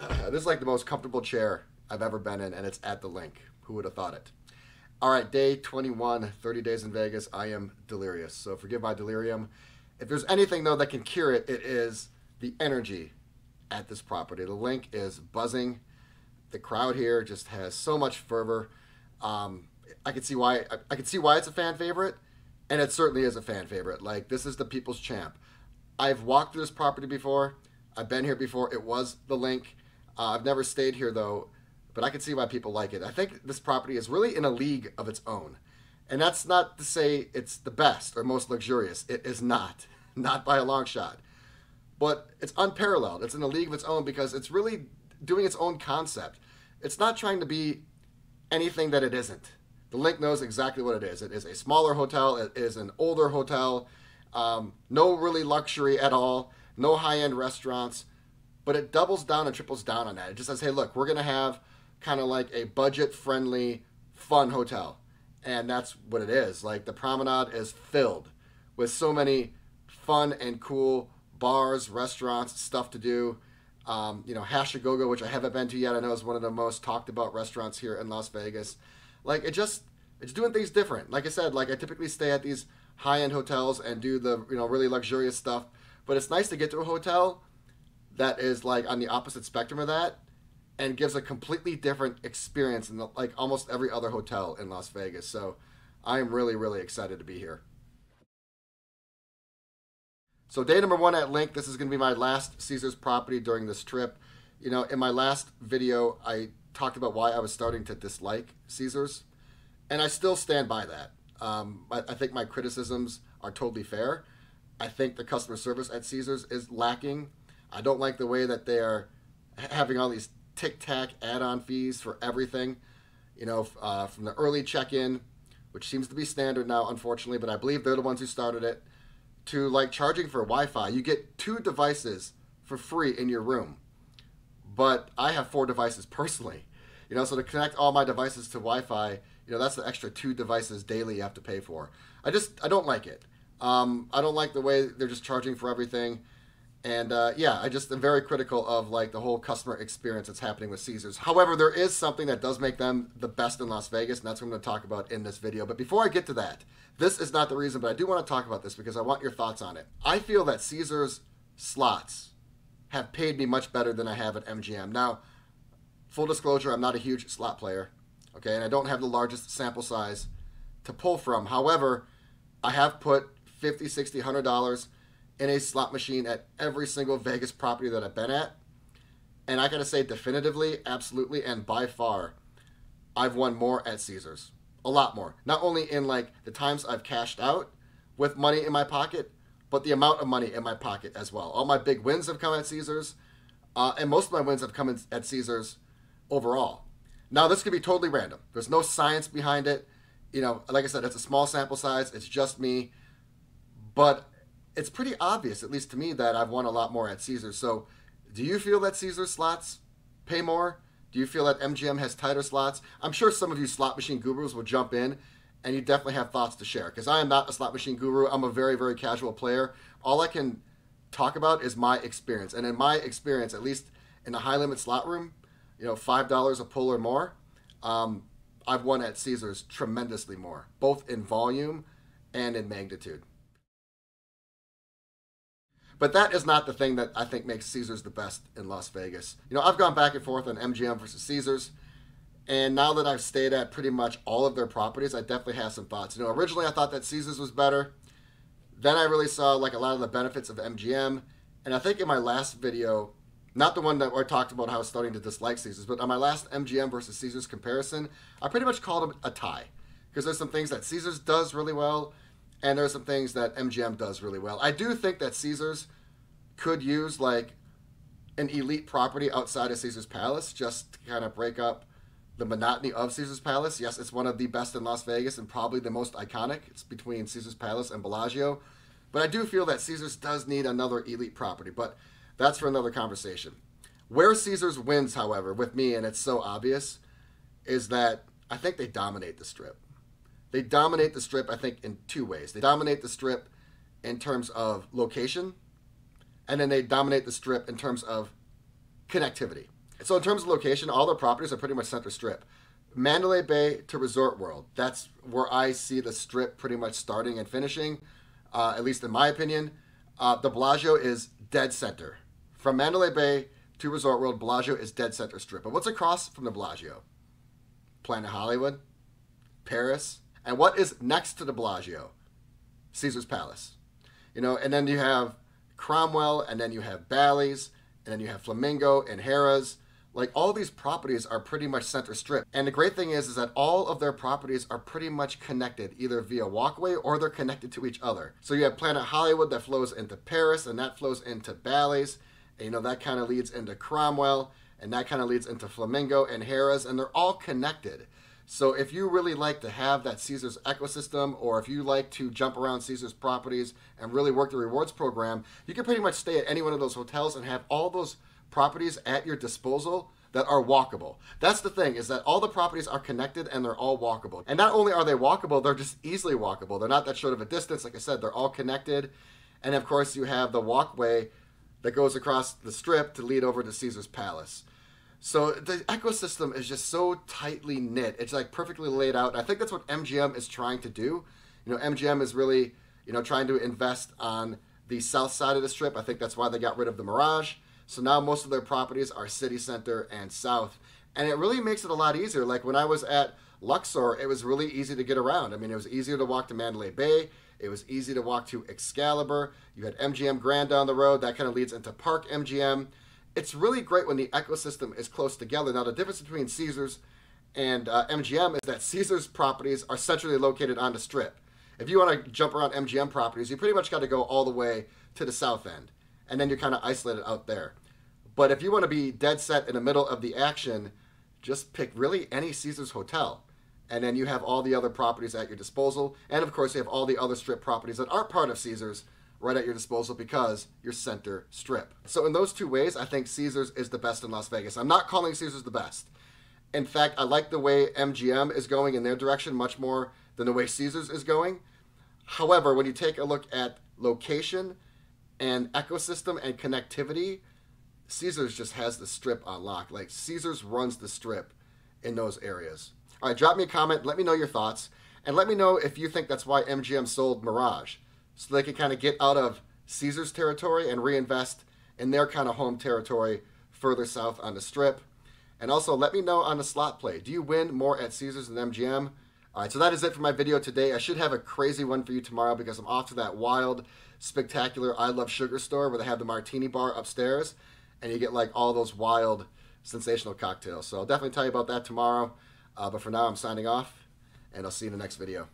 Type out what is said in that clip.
this is like the most comfortable chair I've ever been in, and it's at the LINQ. Who would have thought it? All right, day 21, 30 days in Vegas. I am delirious, so forgive my delirium. If there's anything, though, that can cure it, it is the energy at this property. The LINQ is buzzing. The crowd here just has so much fervor. Um, I can see why. I, I can see why it's a fan favorite, and it certainly is a fan favorite. Like this is the people's champ. I've walked through this property before. I've been here before. It was the LINQ. Uh, I've never stayed here though, but I can see why people like it. I think this property is really in a league of its own. And that's not to say it's the best or most luxurious. It is not, not by a long shot. But it's unparalleled. It's in a league of its own because it's really doing its own concept. It's not trying to be anything that it isn't. The LINQ knows exactly what it is. It is a smaller hotel, it is an older hotel, um, no really luxury at all, no high end restaurants but it doubles down and triples down on that. It just says, hey, look, we're going to have kind of like a budget friendly, fun hotel. And that's what it is. Like the promenade is filled with so many fun and cool bars, restaurants, stuff to do. Um, you know, Hashigogo, which I haven't been to yet, I know is one of the most talked about restaurants here in Las Vegas. Like it just, it's doing things different. Like I said, like I typically stay at these high end hotels and do the you know really luxurious stuff. But it's nice to get to a hotel that is like on the opposite spectrum of that and gives a completely different experience than like almost every other hotel in Las Vegas. So I'm really, really excited to be here. So day number one at LINQ, this is going to be my last Caesars property during this trip. You know, in my last video, I talked about why I was starting to dislike Caesars, and I still stand by that. Um, I, I think my criticisms are totally fair. I think the customer service at Caesars is lacking I don't like the way that they are having all these tic tac add on fees for everything. You know, uh, from the early check in, which seems to be standard now, unfortunately, but I believe they're the ones who started it, to like charging for Wi Fi. You get two devices for free in your room. But I have four devices personally. You know, so to connect all my devices to Wi Fi, you know, that's the extra two devices daily you have to pay for. I just, I don't like it. Um, I don't like the way they're just charging for everything. And uh, yeah, I just am very critical of like the whole customer experience that's happening with Caesars. However, there is something that does make them the best in Las Vegas, and that's what I'm going to talk about in this video. But before I get to that, this is not the reason, but I do want to talk about this because I want your thoughts on it. I feel that Caesars slots have paid me much better than I have at MGM. Now, full disclosure, I'm not a huge slot player, okay, and I don't have the largest sample size to pull from. However, I have put 50, 60, 100 dollars in a slot machine at every single Vegas property that I've been at. And I gotta say, definitively, absolutely, and by far, I've won more at Caesars. A lot more. Not only in like the times I've cashed out with money in my pocket, but the amount of money in my pocket as well. All my big wins have come at Caesars, uh, and most of my wins have come in, at Caesars overall. Now, this could be totally random. There's no science behind it. You know, like I said, it's a small sample size. It's just me. But it's pretty obvious, at least to me, that I've won a lot more at Caesars. So, do you feel that Caesars slots pay more? Do you feel that MGM has tighter slots? I'm sure some of you slot machine gurus will jump in and you definitely have thoughts to share because I am not a slot machine guru. I'm a very, very casual player. All I can talk about is my experience. And in my experience, at least in the high limit slot room, you know, $5 a pull or more, um, I've won at Caesars tremendously more, both in volume and in magnitude. But that is not the thing that I think makes Caesars the best in Las Vegas. You know, I've gone back and forth on MGM versus Caesars. And now that I've stayed at pretty much all of their properties, I definitely have some thoughts. You know, originally I thought that Caesars was better. Then I really saw like a lot of the benefits of MGM. And I think in my last video, not the one that I talked about how I was starting to dislike Caesars, but on my last MGM versus Caesars comparison, I pretty much called it a tie. Because there's some things that Caesars does really well, and there are some things that MGM does really well. I do think that Caesars could use like an elite property outside of Caesar's Palace just to kind of break up the monotony of Caesar's Palace. Yes, it's one of the best in Las Vegas and probably the most iconic. It's between Caesar's Palace and Bellagio. But I do feel that Caesars does need another elite property, but that's for another conversation. Where Caesars wins, however, with me, and it's so obvious, is that I think they dominate the strip. They dominate the strip, I think, in two ways. They dominate the strip in terms of location, and then they dominate the strip in terms of connectivity. So in terms of location, all their properties are pretty much center strip. Mandalay Bay to Resort World. That's where I see the strip pretty much starting and finishing, uh, at least in my opinion. Uh, the Bellagio is dead center. From Mandalay Bay to Resort World, Bellagio is dead center strip. But what's across from the Bellagio? Planet Hollywood, Paris, and what is next to the Bellagio? Caesar's Palace. You know, and then you have Cromwell, and then you have Bally's, and then you have Flamingo and Harrah's. Like all these properties are pretty much center strip. And the great thing is, is that all of their properties are pretty much connected, either via walkway or they're connected to each other. So you have Planet Hollywood that flows into Paris, and that flows into Bally's. And, you know, that kind of leads into Cromwell, and that kind of leads into Flamingo and Harrah's, and they're all connected. So if you really like to have that Caesars ecosystem, or if you like to jump around Caesars properties and really work the rewards program, you can pretty much stay at any one of those hotels and have all those properties at your disposal that are walkable. That's the thing is that all the properties are connected and they're all walkable. And not only are they walkable, they're just easily walkable. They're not that short of a distance. Like I said, they're all connected. And of course, you have the walkway that goes across the strip to lead over to Caesar's Palace. So the ecosystem is just so tightly knit. It's like perfectly laid out. I think that's what MGM is trying to do. You know, MGM is really, you know, trying to invest on the south side of the strip. I think that's why they got rid of the Mirage. So now most of their properties are city center and south. And it really makes it a lot easier. Like when I was at Luxor, it was really easy to get around. I mean, it was easier to walk to Mandalay Bay. It was easy to walk to Excalibur. You had MGM Grand down the road. That kind of leads into Park MGM. It's really great when the ecosystem is close together. Now, the difference between Caesars and uh, MGM is that Caesars properties are centrally located on the strip. If you want to jump around MGM properties, you pretty much got to go all the way to the south end and then you're kind of isolated out there. But if you want to be dead set in the middle of the action, just pick really any Caesars hotel. And then you have all the other properties at your disposal. And of course, you have all the other strip properties that aren't part of Caesars right at your disposal because you're center strip. So, in those two ways, I think Caesars is the best in Las Vegas. I'm not calling Caesars the best. In fact, I like the way MGM is going in their direction much more than the way Caesars is going. However, when you take a look at location and ecosystem and connectivity, Caesars just has the strip on lock. Like Caesars runs the strip in those areas. All right, drop me a comment. Let me know your thoughts, and let me know if you think that's why MGM sold Mirage, so they can kind of get out of Caesars territory and reinvest in their kind of home territory further south on the strip. And also, let me know on the slot play. Do you win more at Caesars than MGM? All right, so that is it for my video today. I should have a crazy one for you tomorrow because I'm off to that wild, spectacular I Love Sugar store where they have the martini bar upstairs and you get like all those wild, sensational cocktails. So I'll definitely tell you about that tomorrow. Uh, but for now, I'm signing off, and I'll see you in the next video.